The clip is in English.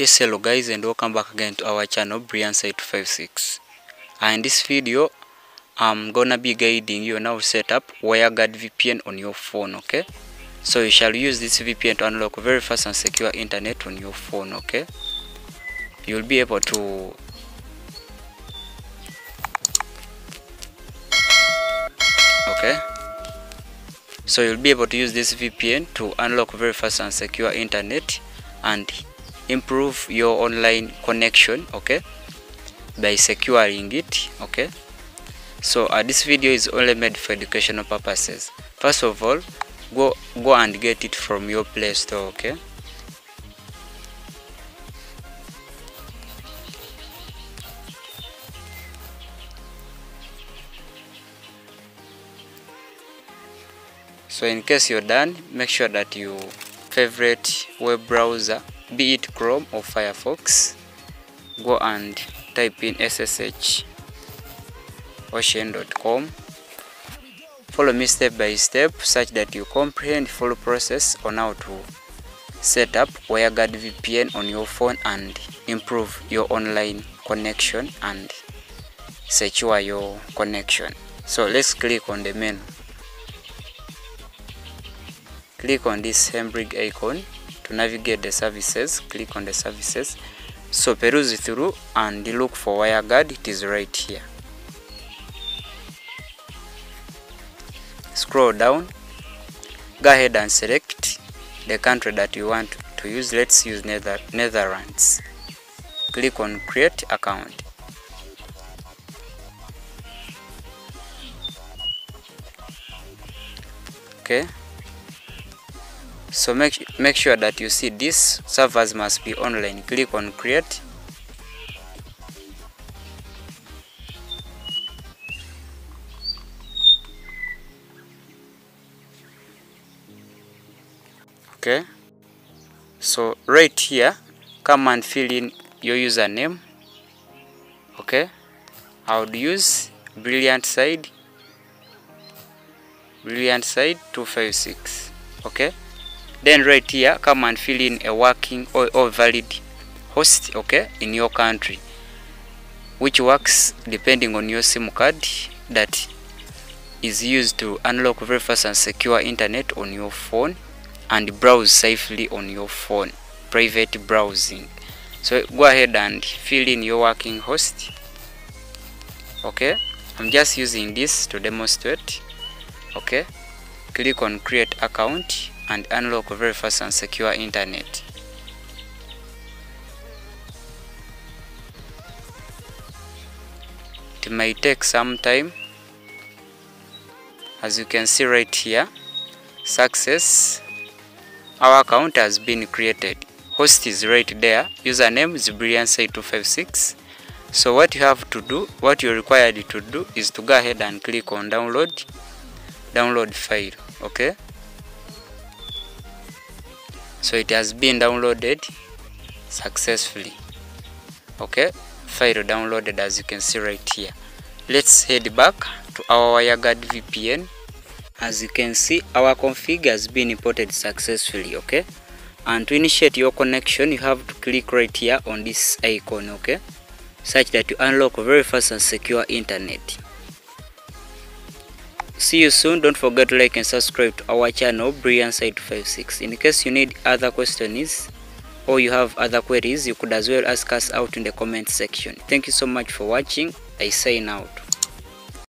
yes hello guys and welcome back again to our channel Brian Site 56 and in this video I'm gonna be guiding you on how to set up WireGuard VPN on your phone okay? So you shall use this VPN to unlock very fast and secure internet on your phone okay? You'll be able to okay? So you'll be able to use this VPN to unlock very fast and secure internet and improve your online connection okay? By securing it okay? So uh, this video is only made for educational purposes. First of all go go and get it from your play store okay? So in case you're done make sure that you favorite web browser be it chrome or firefox go and type in ssh ocean.com follow me step by step such that you comprehend full process on how to set up WireGuard VPN on your phone and improve your online connection and secure your connection. So let's click on the menu. Click on this handbrake icon to navigate the services click on the services. So peruse through and look for WireGuard it is right here. Scroll down. Go ahead and select the country that you want to use. Let's use Nether Netherlands. Click on create account. Okay so make make sure that you see this servers must be online. Click on create. Okay. So right here come and fill in your username. Okay. I would use brilliant side. Brilliant side 256 okay then right here come and fill in a working or, or valid host okay in your country which works depending on your sim card that is used to unlock very fast and secure internet on your phone and browse safely on your phone private browsing. So go ahead and fill in your working host okay? I'm just using this to demonstrate okay? Click on create account and unlock very fast and secure internet. It may take some time. As you can see right here success our account has been created. Host is right there. Username is brilliantside256 so what you have to do what you're required to do is to go ahead and click on download download file okay so it has been downloaded successfully. Okay file downloaded as you can see right here. Let's head back to our WireGuard VPN as you can see our config has been imported successfully okay? And to initiate your connection you have to click right here on this icon okay? Such that you unlock very fast and secure internet see you soon. Don't forget to like and subscribe to our channel Brianside56. in case you need other questions or you have other queries you could as well ask us out in the comment section. Thank you so much for watching. I sign out